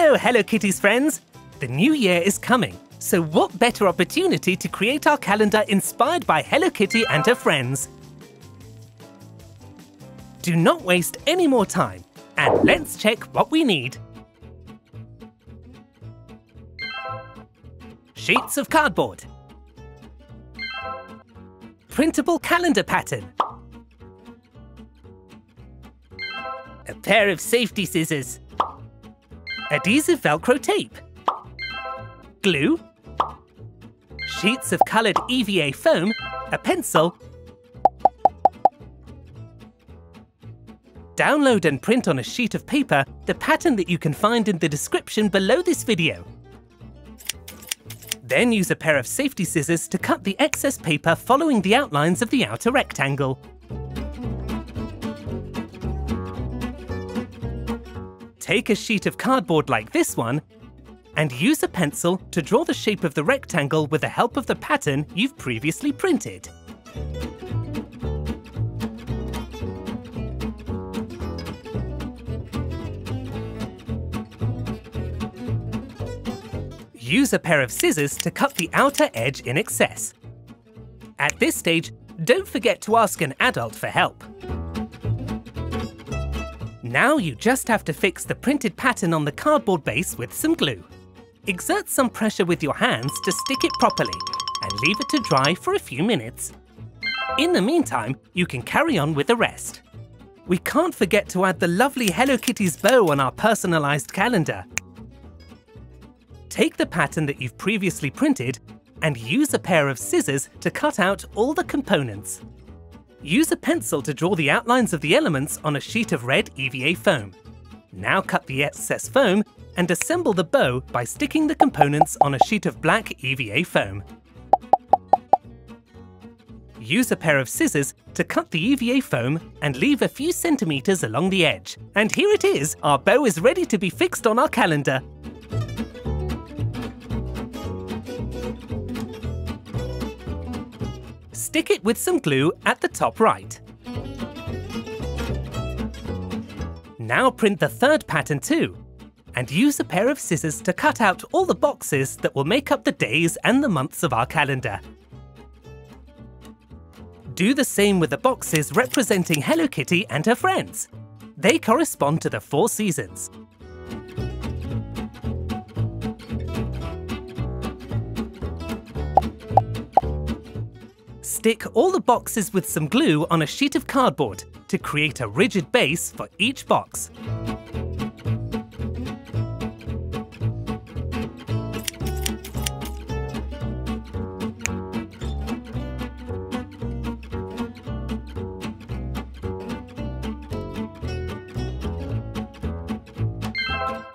Hello, Hello Kitty's friends! The new year is coming, so what better opportunity to create our calendar inspired by Hello Kitty and her friends? Do not waste any more time, and let's check what we need. Sheets of cardboard. Printable calendar pattern. A pair of safety scissors. Adhesive Velcro tape. Glue. Sheets of coloured EVA foam, a pencil. Download and print on a sheet of paper the pattern that you can find in the description below this video. Then use a pair of safety scissors to cut the excess paper following the outlines of the outer rectangle. Take a sheet of cardboard like this one and use a pencil to draw the shape of the rectangle with the help of the pattern you've previously printed. Use a pair of scissors to cut the outer edge in excess. At this stage, don't forget to ask an adult for help. Now you just have to fix the printed pattern on the cardboard base with some glue. Exert some pressure with your hands to stick it properly and leave it to dry for a few minutes. In the meantime, you can carry on with the rest. We can't forget to add the lovely Hello Kitty's bow on our personalised calendar. Take the pattern that you've previously printed and use a pair of scissors to cut out all the components. Use a pencil to draw the outlines of the elements on a sheet of red EVA foam. Now cut the excess foam and assemble the bow by sticking the components on a sheet of black EVA foam. Use a pair of scissors to cut the EVA foam and leave a few centimetres along the edge. And here it is, our bow is ready to be fixed on our calendar. Stick it with some glue at the top right. Now print the third pattern too, and use a pair of scissors to cut out all the boxes that will make up the days and the months of our calendar. Do the same with the boxes representing Hello Kitty and her friends. They correspond to the four seasons. Stick all the boxes with some glue on a sheet of cardboard to create a rigid base for each box.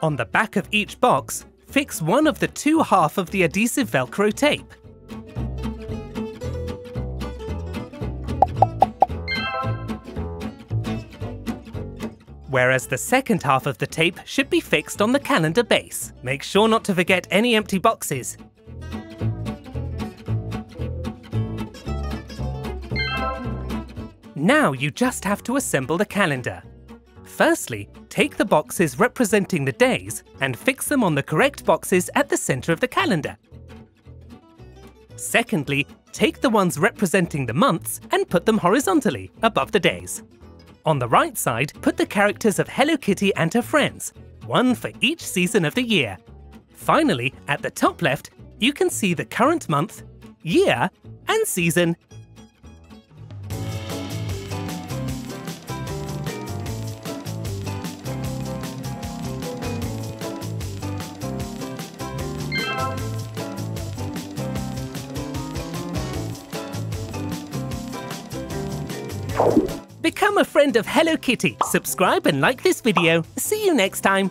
On the back of each box, fix one of the two half of the adhesive Velcro tape. Whereas the second half of the tape should be fixed on the calendar base. Make sure not to forget any empty boxes. Now you just have to assemble the calendar. Firstly, take the boxes representing the days and fix them on the correct boxes at the centre of the calendar. Secondly, take the ones representing the months and put them horizontally above the days. On the right side, put the characters of Hello Kitty and her friends, one for each season of the year. Finally, at the top left, you can see the current month, year and season Become a friend of Hello Kitty, subscribe and like this video. See you next time.